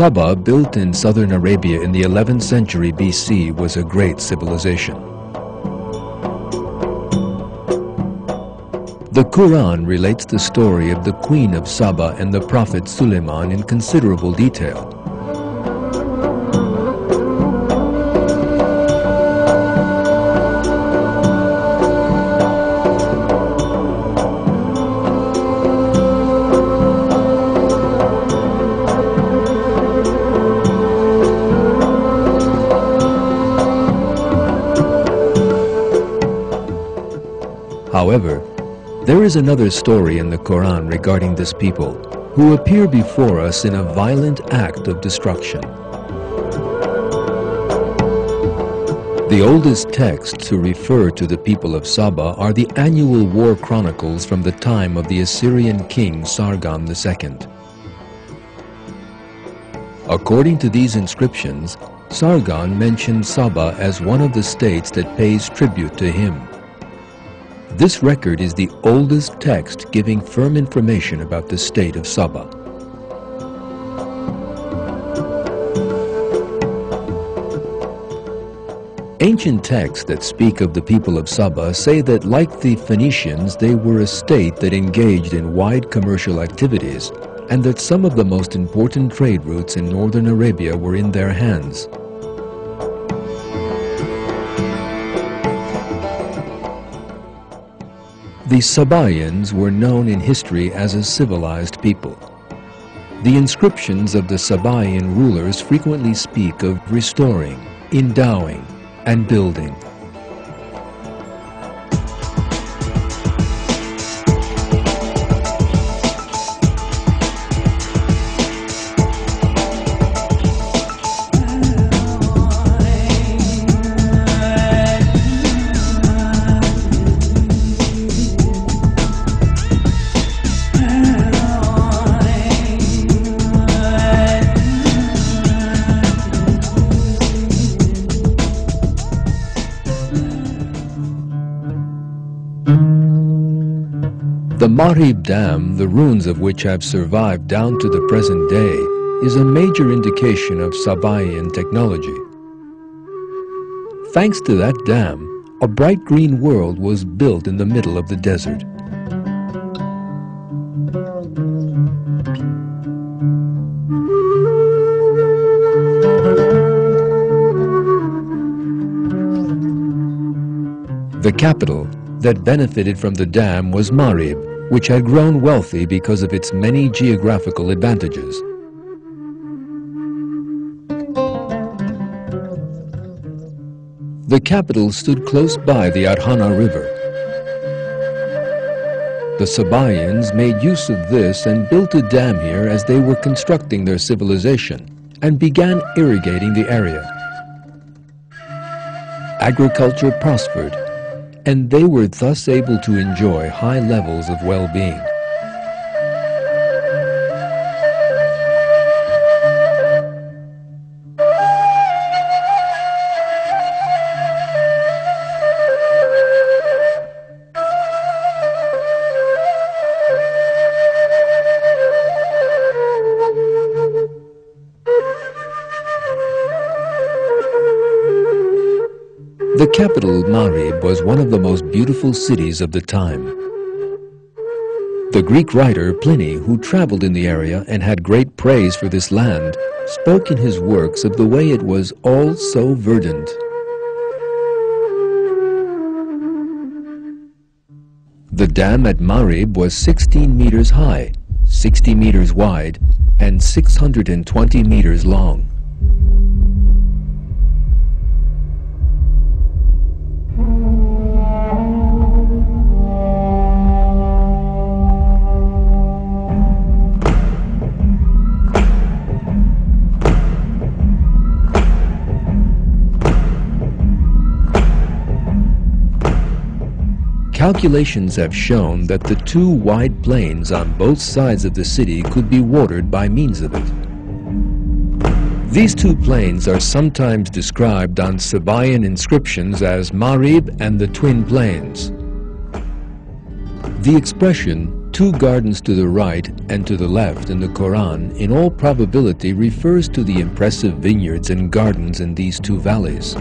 Saba, built in southern Arabia in the 11th century BC, was a great civilization. The Quran relates the story of the Queen of Saba and the Prophet Suleiman in considerable detail. Is another story in the Quran regarding this people, who appear before us in a violent act of destruction. The oldest texts to refer to the people of Saba are the annual war chronicles from the time of the Assyrian king Sargon II. According to these inscriptions, Sargon mentioned Saba as one of the states that pays tribute to him. This record is the oldest text giving firm information about the state of Saba. Ancient texts that speak of the people of Saba say that like the Phoenicians, they were a state that engaged in wide commercial activities and that some of the most important trade routes in northern Arabia were in their hands. The Sabaeans were known in history as a civilized people. The inscriptions of the Sabaean rulers frequently speak of restoring, endowing, and building. The Marib Dam, the ruins of which have survived down to the present day, is a major indication of Sabaean technology. Thanks to that dam, a bright green world was built in the middle of the desert. The capital that benefited from the dam was Marib, which had grown wealthy because of its many geographical advantages. The capital stood close by the Adhana River. The Sabaeans made use of this and built a dam here as they were constructing their civilization and began irrigating the area. Agriculture prospered and they were thus able to enjoy high levels of well-being. The capital, Marib, was one of the most beautiful cities of the time. The Greek writer Pliny, who traveled in the area and had great praise for this land, spoke in his works of the way it was all so verdant. The dam at Marib was 16 meters high, 60 meters wide, and 620 meters long. Calculations have shown that the two wide plains on both sides of the city could be watered by means of it. These two plains are sometimes described on Sabaean inscriptions as Marib and the Twin Plains. The expression two gardens to the right and to the left in the Quran in all probability refers to the impressive vineyards and gardens in these two valleys.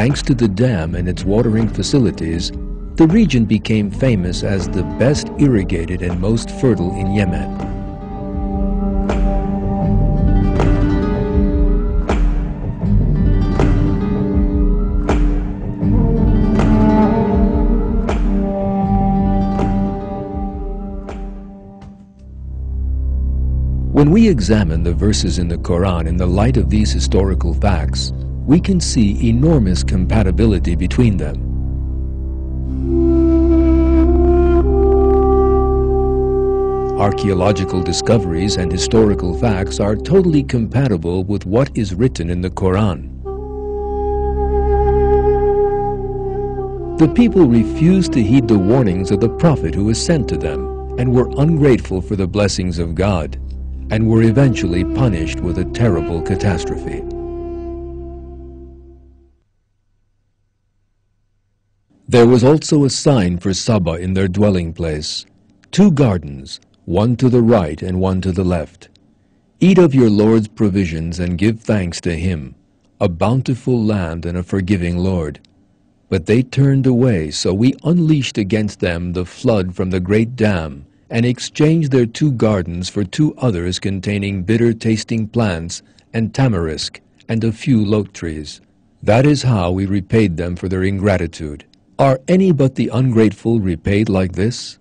Thanks to the dam and its watering facilities, the region became famous as the best irrigated and most fertile in Yemen. When we examine the verses in the Quran in the light of these historical facts, we can see enormous compatibility between them. Archaeological discoveries and historical facts are totally compatible with what is written in the Quran. The people refused to heed the warnings of the Prophet who was sent to them and were ungrateful for the blessings of God and were eventually punished with a terrible catastrophe. There was also a sign for Saba in their dwelling place, two gardens, one to the right and one to the left. Eat of your Lord's provisions and give thanks to him, a bountiful land and a forgiving Lord. But they turned away, so we unleashed against them the flood from the great dam, and exchanged their two gardens for two others containing bitter-tasting plants and tamarisk and a few lote trees. That is how we repaid them for their ingratitude. Are any but the ungrateful repaid like this?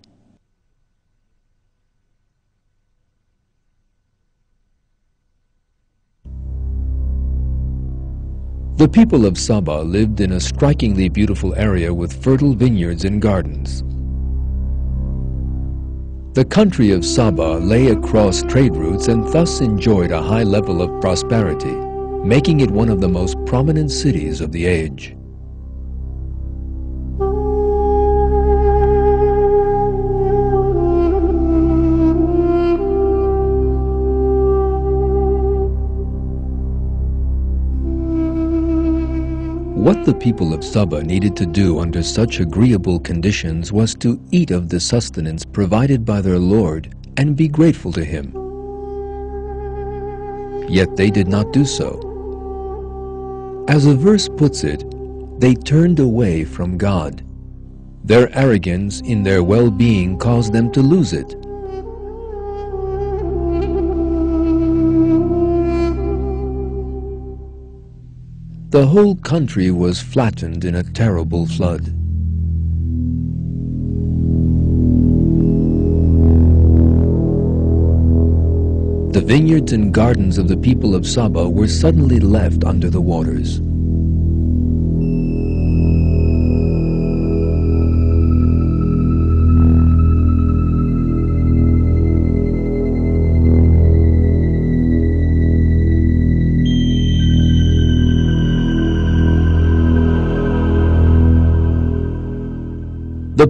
The people of Saba lived in a strikingly beautiful area with fertile vineyards and gardens. The country of Saba lay across trade routes and thus enjoyed a high level of prosperity, making it one of the most prominent cities of the age. What the people of Saba needed to do under such agreeable conditions was to eat of the sustenance provided by their Lord and be grateful to Him. Yet they did not do so. As a verse puts it, they turned away from God. Their arrogance in their well-being caused them to lose it. The whole country was flattened in a terrible flood. The vineyards and gardens of the people of Saba were suddenly left under the waters.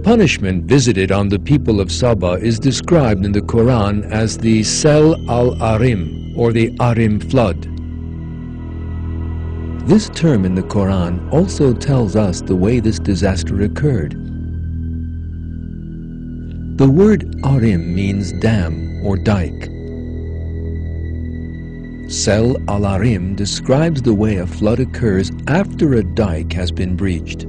Punishment visited on the people of Saba is described in the Quran as the Sel al-Arim, or the Arim flood. This term in the Quran also tells us the way this disaster occurred. The word Arim means dam or dike. Sel al-Arim describes the way a flood occurs after a dike has been breached.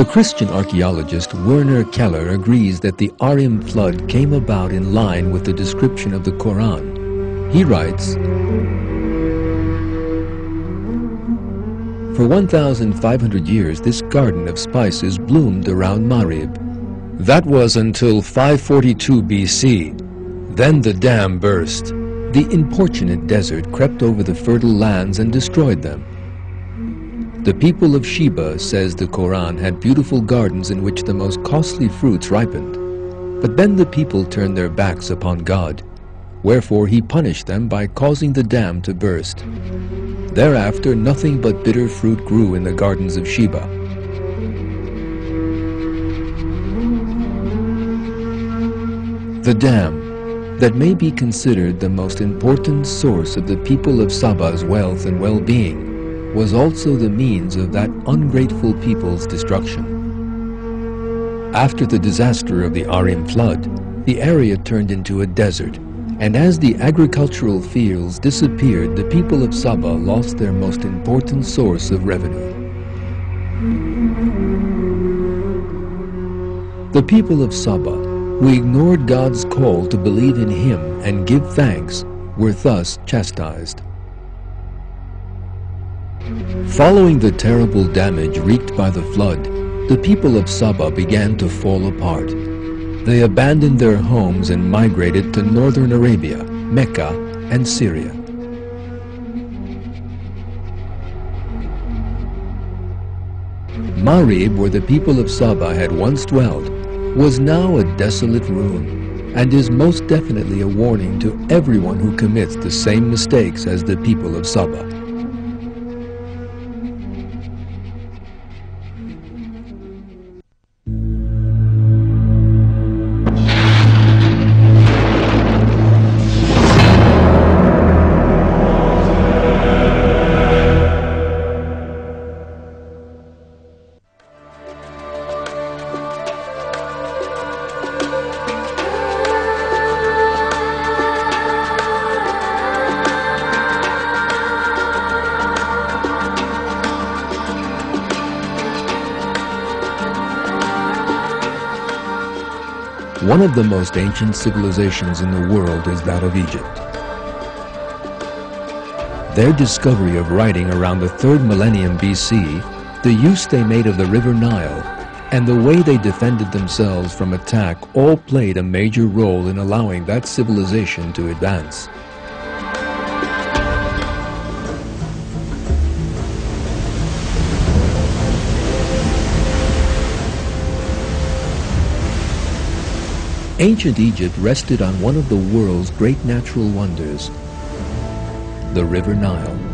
The Christian archaeologist Werner Keller agrees that the Arim flood came about in line with the description of the Quran. He writes, For 1,500 years this garden of spices bloomed around Marib. That was until 542 BC. Then the dam burst. The importunate desert crept over the fertile lands and destroyed them. The people of Sheba, says the Quran, had beautiful gardens in which the most costly fruits ripened. But then the people turned their backs upon God, wherefore he punished them by causing the dam to burst. Thereafter nothing but bitter fruit grew in the gardens of Sheba. The dam, that may be considered the most important source of the people of Saba's wealth and well-being, was also the means of that ungrateful people's destruction. After the disaster of the Arim flood, the area turned into a desert, and as the agricultural fields disappeared, the people of Saba lost their most important source of revenue. The people of Saba, who ignored God's call to believe in Him and give thanks, were thus chastised. Following the terrible damage wreaked by the flood, the people of Saba began to fall apart. They abandoned their homes and migrated to northern Arabia, Mecca, and Syria. Marib, where the people of Saba had once dwelt, was now a desolate ruin and is most definitely a warning to everyone who commits the same mistakes as the people of Saba. One of the most ancient civilizations in the world is that of Egypt. Their discovery of writing around the 3rd millennium BC, the use they made of the river Nile, and the way they defended themselves from attack all played a major role in allowing that civilization to advance. Ancient Egypt rested on one of the world's great natural wonders, the River Nile.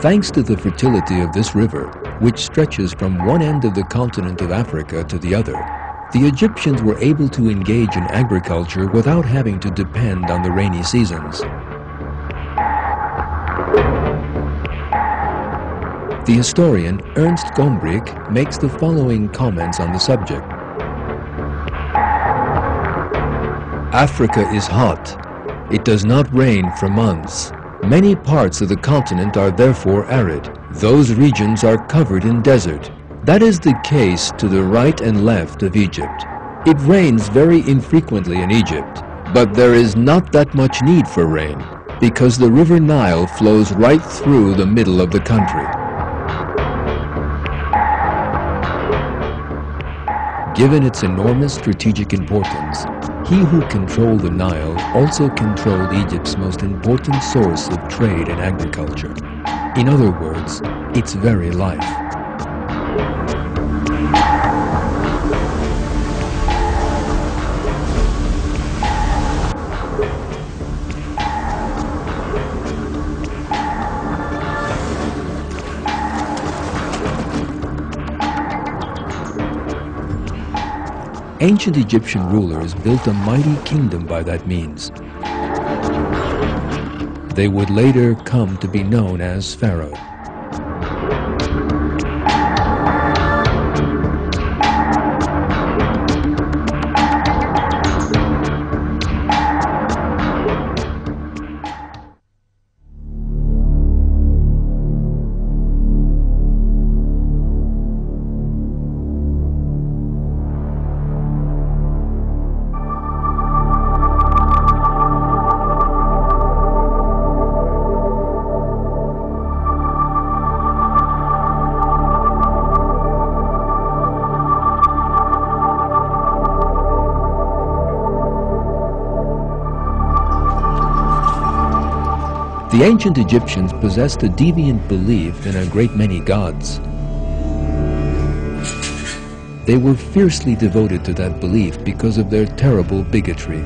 Thanks to the fertility of this river, which stretches from one end of the continent of Africa to the other, the Egyptians were able to engage in agriculture without having to depend on the rainy seasons. The historian Ernst Gombrich makes the following comments on the subject. Africa is hot. It does not rain for months. Many parts of the continent are therefore arid. Those regions are covered in desert. That is the case to the right and left of Egypt. It rains very infrequently in Egypt, but there is not that much need for rain because the river Nile flows right through the middle of the country. Given its enormous strategic importance, he who controlled the Nile also controlled Egypt's most important source of trade and agriculture. In other words, its very life. Ancient Egyptian rulers built a mighty kingdom by that means. They would later come to be known as Pharaoh. Ancient Egyptians possessed a deviant belief in a great many gods. They were fiercely devoted to that belief because of their terrible bigotry.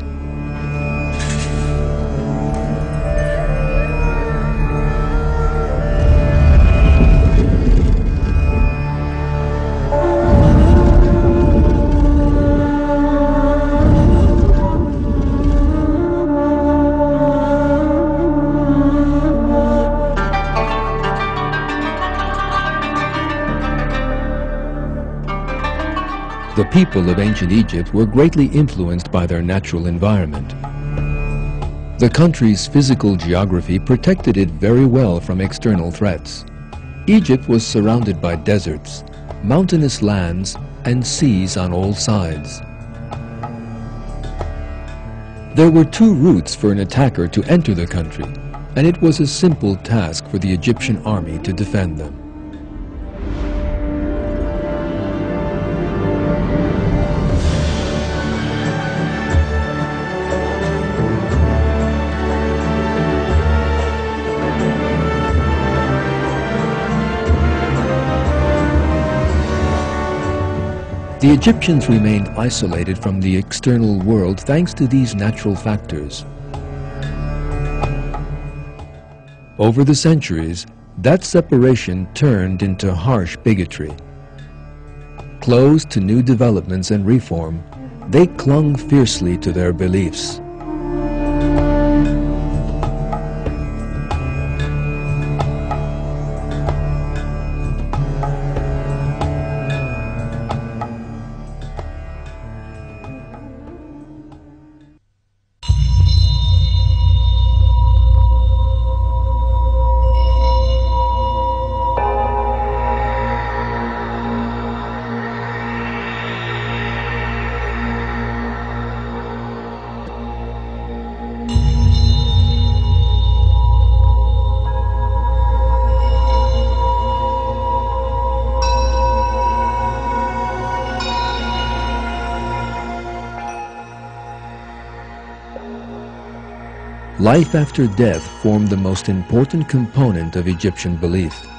The people of ancient Egypt were greatly influenced by their natural environment. The country's physical geography protected it very well from external threats. Egypt was surrounded by deserts, mountainous lands, and seas on all sides. There were two routes for an attacker to enter the country, and it was a simple task for the Egyptian army to defend them. The Egyptians remained isolated from the external world thanks to these natural factors. Over the centuries, that separation turned into harsh bigotry. Closed to new developments and reform, they clung fiercely to their beliefs. Life after death formed the most important component of Egyptian belief.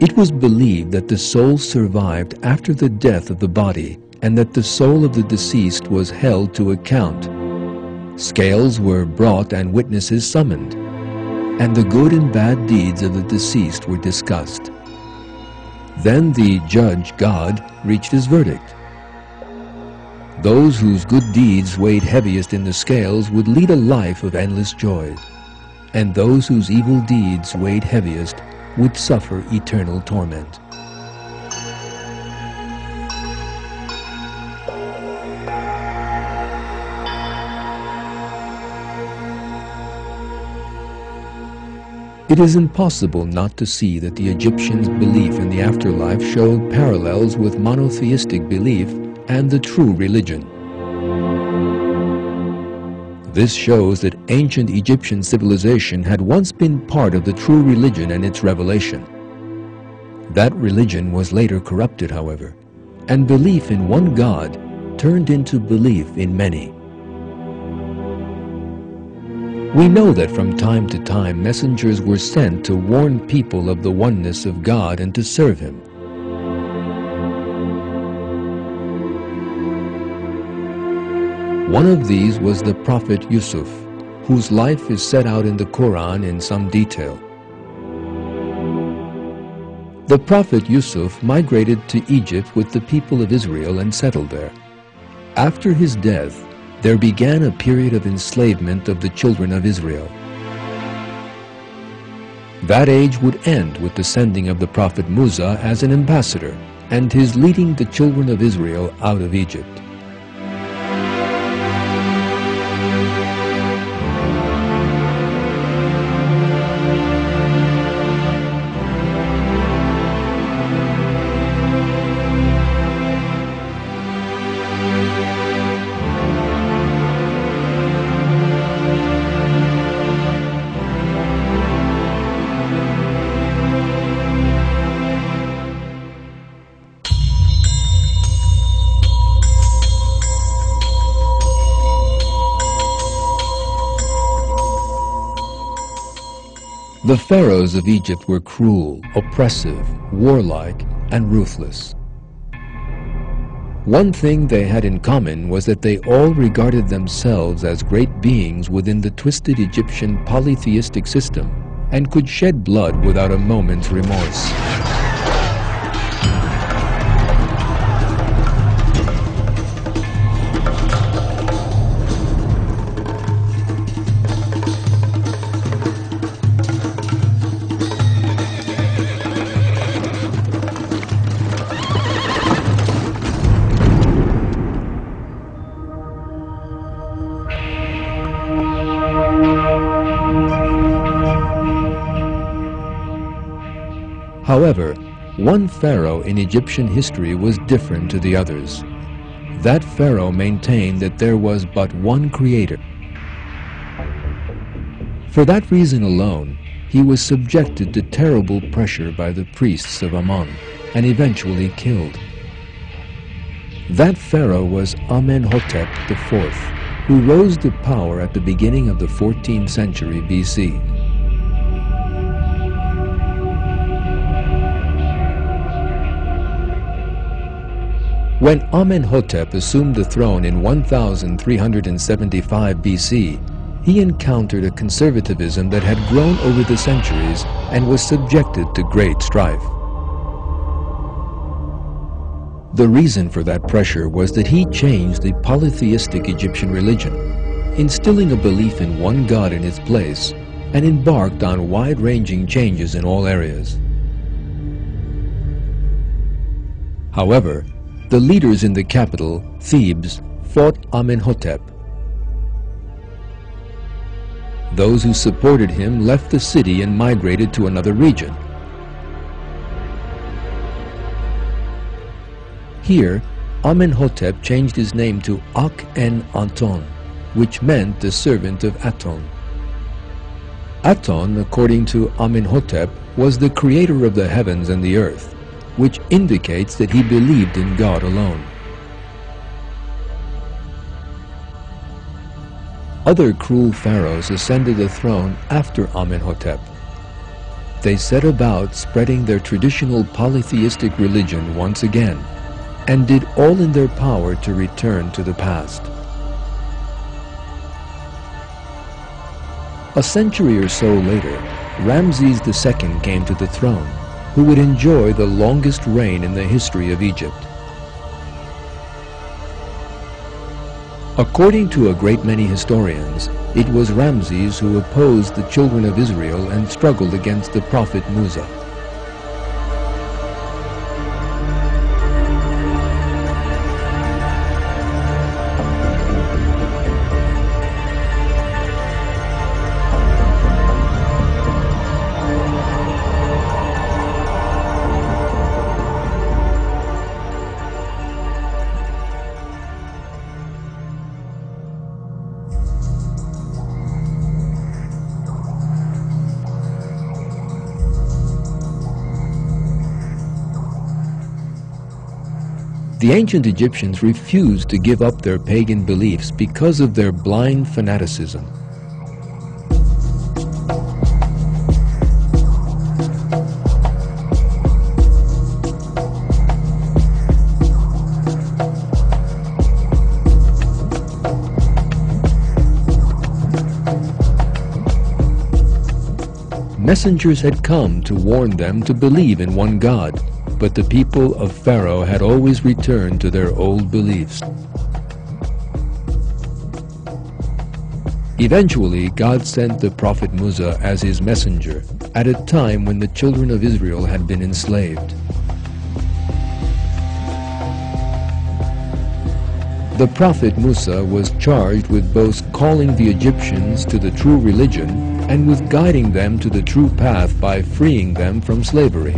It was believed that the soul survived after the death of the body and that the soul of the deceased was held to account. Scales were brought and witnesses summoned, and the good and bad deeds of the deceased were discussed. Then the judge, God, reached his verdict. Those whose good deeds weighed heaviest in the scales would lead a life of endless joy, and those whose evil deeds weighed heaviest would suffer eternal torment. It is impossible not to see that the Egyptians' belief in the afterlife showed parallels with monotheistic belief and the true religion. This shows that ancient Egyptian civilization had once been part of the true religion and its revelation. That religion was later corrupted, however, and belief in one God turned into belief in many. We know that from time to time messengers were sent to warn people of the oneness of God and to serve Him. One of these was the prophet Yusuf, whose life is set out in the Quran in some detail. The prophet Yusuf migrated to Egypt with the people of Israel and settled there. After his death, there began a period of enslavement of the children of Israel. That age would end with the sending of the prophet Musa as an ambassador and his leading the children of Israel out of Egypt. Pharaohs of Egypt were cruel, oppressive, warlike, and ruthless. One thing they had in common was that they all regarded themselves as great beings within the twisted Egyptian polytheistic system and could shed blood without a moment's remorse. One pharaoh in Egyptian history was different to the others. That pharaoh maintained that there was but one creator. For that reason alone, he was subjected to terrible pressure by the priests of Amun and eventually killed. That pharaoh was Amenhotep IV, who rose to power at the beginning of the 14th century BC. When Amenhotep assumed the throne in 1375 BC, he encountered a conservatism that had grown over the centuries and was subjected to great strife. The reason for that pressure was that he changed the polytheistic Egyptian religion, instilling a belief in one god in its place, and embarked on wide-ranging changes in all areas. However, the leaders in the capital, Thebes, fought Amenhotep. Those who supported him left the city and migrated to another region. Here, Amenhotep changed his name to Ak en Anton, which meant the servant of Aton. Aton, according to Amenhotep, was the creator of the heavens and the earth which indicates that he believed in God alone. Other cruel pharaohs ascended the throne after Amenhotep. They set about spreading their traditional polytheistic religion once again and did all in their power to return to the past. A century or so later, Ramses II came to the throne who would enjoy the longest reign in the history of Egypt. According to a great many historians, it was Ramses who opposed the children of Israel and struggled against the prophet Musa. The ancient Egyptians refused to give up their pagan beliefs because of their blind fanaticism. Messengers had come to warn them to believe in one God, but the people of Pharaoh had always returned to their old beliefs. Eventually, God sent the prophet Musa as his messenger at a time when the children of Israel had been enslaved. The prophet Musa was charged with both calling the Egyptians to the true religion and with guiding them to the true path by freeing them from slavery.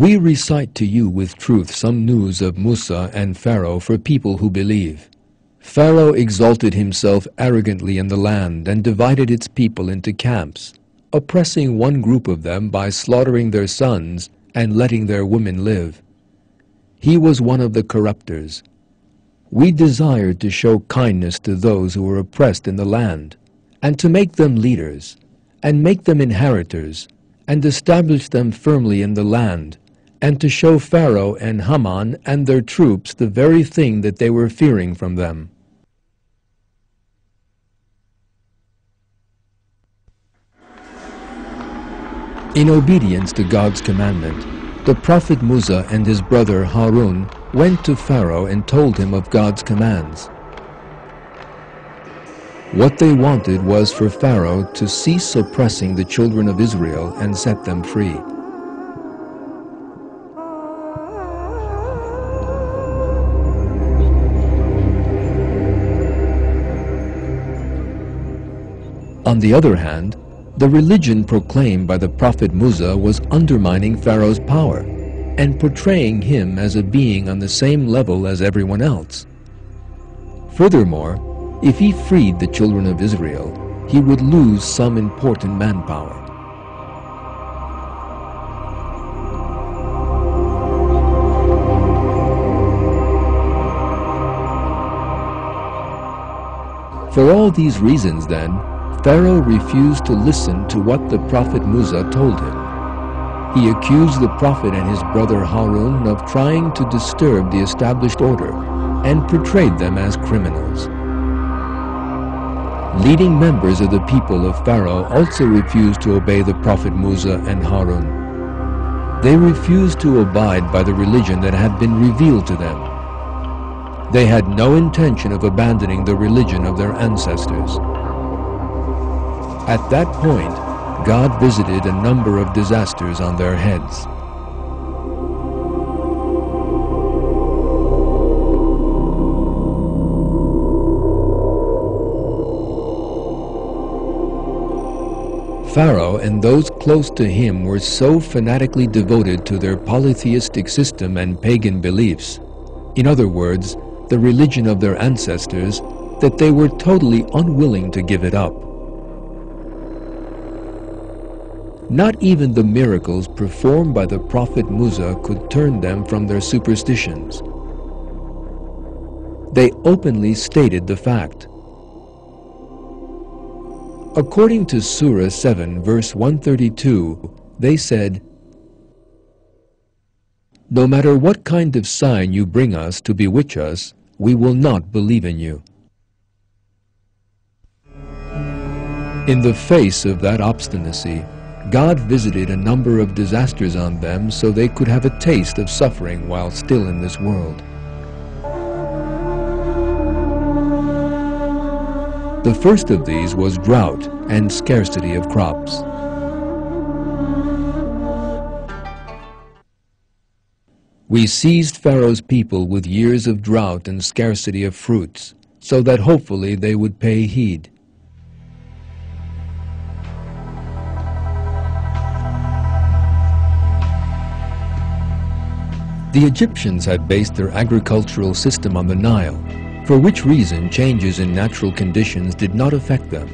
We recite to you with truth some news of Musa and Pharaoh for people who believe. Pharaoh exalted himself arrogantly in the land and divided its people into camps, oppressing one group of them by slaughtering their sons and letting their women live. he was one of the corruptors. We desired to show kindness to those who were oppressed in the land, and to make them leaders, and make them inheritors, and establish them firmly in the land, and to show Pharaoh and Haman and their troops the very thing that they were fearing from them. In obedience to God's commandment, the prophet Musa and his brother Harun went to Pharaoh and told him of God's commands. What they wanted was for Pharaoh to cease oppressing the children of Israel and set them free. On the other hand, the religion proclaimed by the prophet Musa was undermining Pharaoh's power and portraying him as a being on the same level as everyone else. Furthermore, if he freed the children of Israel, he would lose some important manpower. For all these reasons then, Pharaoh refused to listen to what the prophet Musa told him. He accused the prophet and his brother Harun of trying to disturb the established order and portrayed them as criminals. Leading members of the people of Pharaoh also refused to obey the prophet Musa and Harun. They refused to abide by the religion that had been revealed to them. They had no intention of abandoning the religion of their ancestors. At that point, God visited a number of disasters on their heads. Pharaoh and those close to him were so fanatically devoted to their polytheistic system and pagan beliefs, in other words, the religion of their ancestors, that they were totally unwilling to give it up. Not even the miracles performed by the prophet Musa could turn them from their superstitions. They openly stated the fact. According to Surah 7 verse 132, they said, No matter what kind of sign you bring us to bewitch us, we will not believe in you. In the face of that obstinacy, God visited a number of disasters on them so they could have a taste of suffering while still in this world. The first of these was drought and scarcity of crops. We seized Pharaoh's people with years of drought and scarcity of fruits, so that hopefully they would pay heed. The Egyptians had based their agricultural system on the Nile, for which reason changes in natural conditions did not affect them.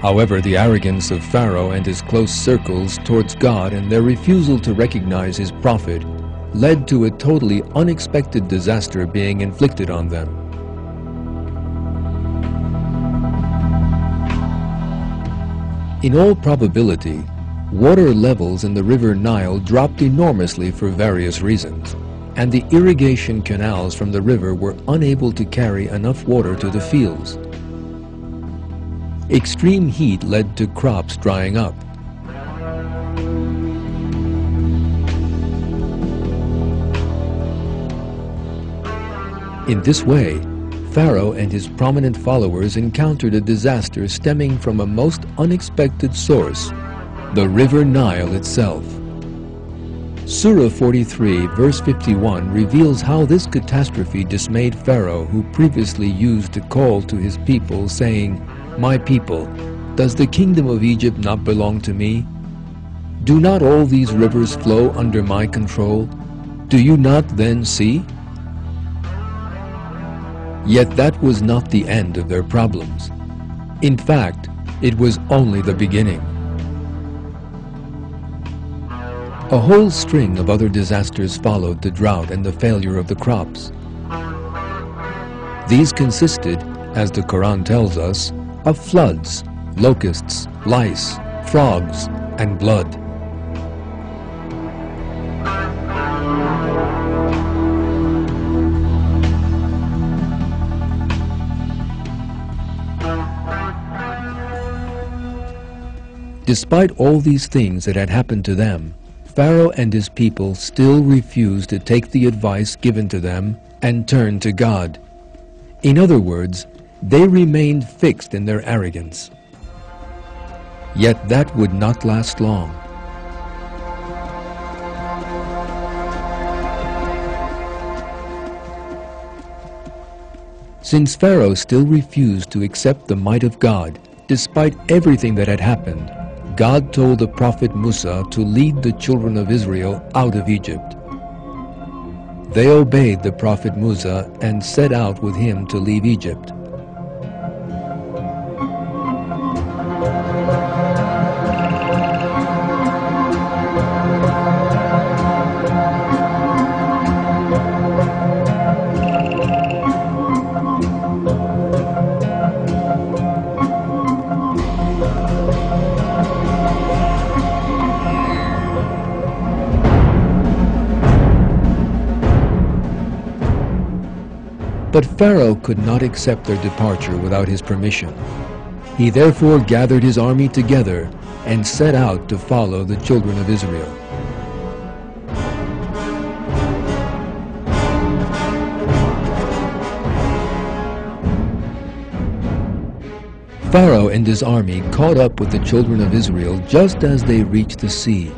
However, the arrogance of Pharaoh and his close circles towards God and their refusal to recognize his prophet led to a totally unexpected disaster being inflicted on them. In all probability, Water levels in the river Nile dropped enormously for various reasons, and the irrigation canals from the river were unable to carry enough water to the fields. Extreme heat led to crops drying up. In this way, Pharaoh and his prominent followers encountered a disaster stemming from a most unexpected source the river Nile itself. Surah 43 verse 51 reveals how this catastrophe dismayed Pharaoh who previously used a call to his people saying, My people, does the kingdom of Egypt not belong to me? Do not all these rivers flow under my control? Do you not then see? Yet that was not the end of their problems. In fact, it was only the beginning. A whole string of other disasters followed the drought and the failure of the crops. These consisted, as the Quran tells us, of floods, locusts, lice, frogs, and blood. Despite all these things that had happened to them, Pharaoh and his people still refused to take the advice given to them and turn to God. In other words, they remained fixed in their arrogance. Yet that would not last long. Since Pharaoh still refused to accept the might of God, despite everything that had happened, God told the prophet Musa to lead the children of Israel out of Egypt. They obeyed the prophet Musa and set out with him to leave Egypt. But Pharaoh could not accept their departure without his permission. He therefore gathered his army together and set out to follow the children of Israel. Pharaoh and his army caught up with the children of Israel just as they reached the sea.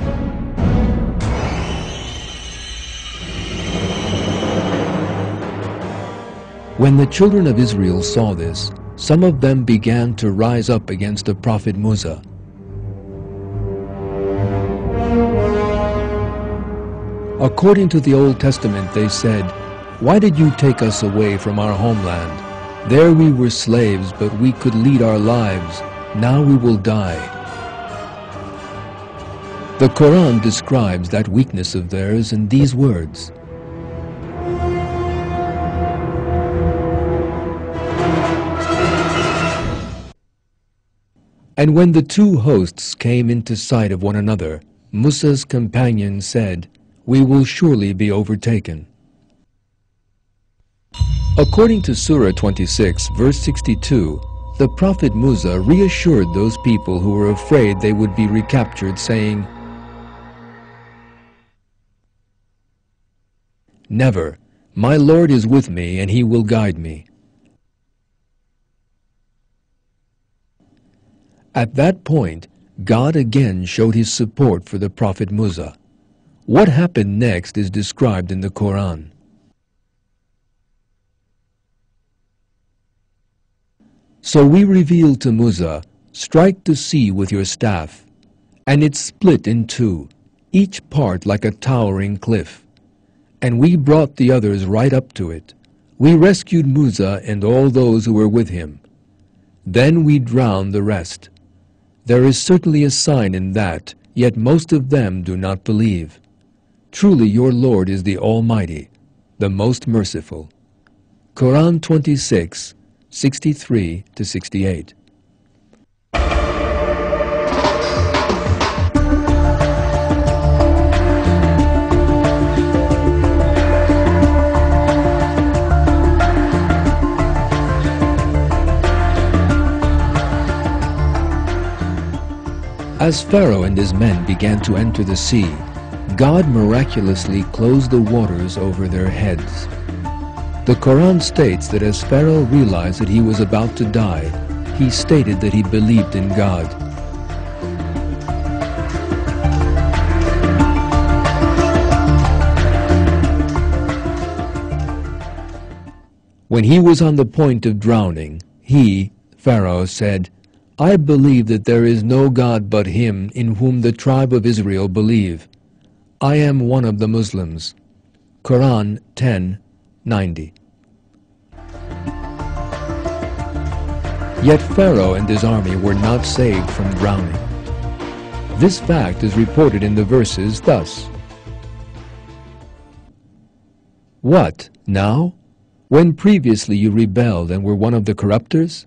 When the children of Israel saw this, some of them began to rise up against the prophet Musa. According to the Old Testament, they said, Why did you take us away from our homeland? There we were slaves, but we could lead our lives. Now we will die. The Quran describes that weakness of theirs in these words. And when the two hosts came into sight of one another, Musa's companion said, We will surely be overtaken. According to Surah 26, verse 62, the Prophet Musa reassured those people who were afraid they would be recaptured, saying, Never, my Lord is with me and he will guide me. At that point, God again showed his support for the Prophet Musa. What happened next is described in the Quran. So we revealed to Musa, Strike the sea with your staff, and it split in two, each part like a towering cliff. And we brought the others right up to it. We rescued Musa and all those who were with him. Then we drowned the rest. There is certainly a sign in that, yet most of them do not believe. Truly your Lord is the Almighty, the most merciful. Quran 26, 63 to 68. As Pharaoh and his men began to enter the sea, God miraculously closed the waters over their heads. The Quran states that as Pharaoh realized that he was about to die, he stated that he believed in God. When he was on the point of drowning, he, Pharaoh, said, I believe that there is no God but him in whom the tribe of Israel believe. I am one of the Muslims. Quran 10, 90. Yet Pharaoh and his army were not saved from drowning. This fact is reported in the verses thus. What, now? When previously you rebelled and were one of the corrupters?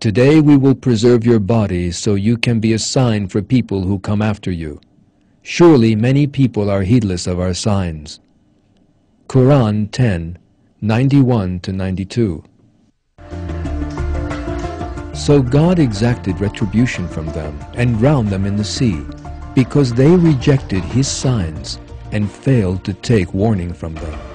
Today we will preserve your body so you can be a sign for people who come after you. Surely many people are heedless of our signs. Quran 10, 91 to 92. So God exacted retribution from them and drowned them in the sea, because they rejected his signs and failed to take warning from them.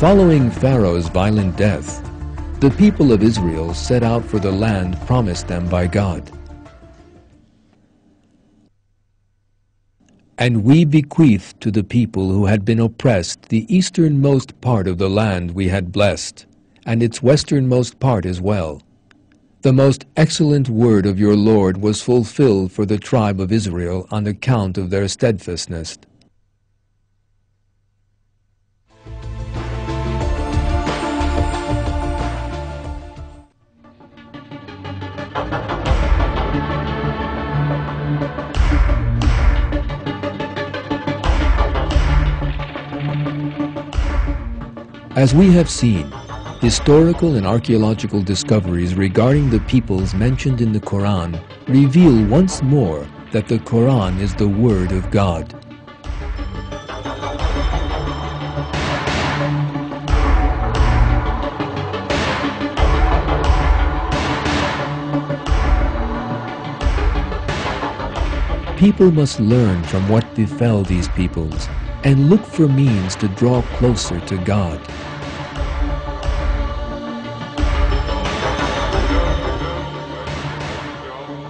Following Pharaoh's violent death, the people of Israel set out for the land promised them by God. And we bequeathed to the people who had been oppressed the easternmost part of the land we had blessed, and its westernmost part as well. The most excellent word of your Lord was fulfilled for the tribe of Israel on account of their steadfastness. As we have seen, historical and archaeological discoveries regarding the peoples mentioned in the Quran reveal once more that the Quran is the Word of God. People must learn from what befell these peoples and look for means to draw closer to God.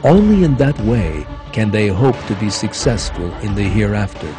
Only in that way can they hope to be successful in the hereafter.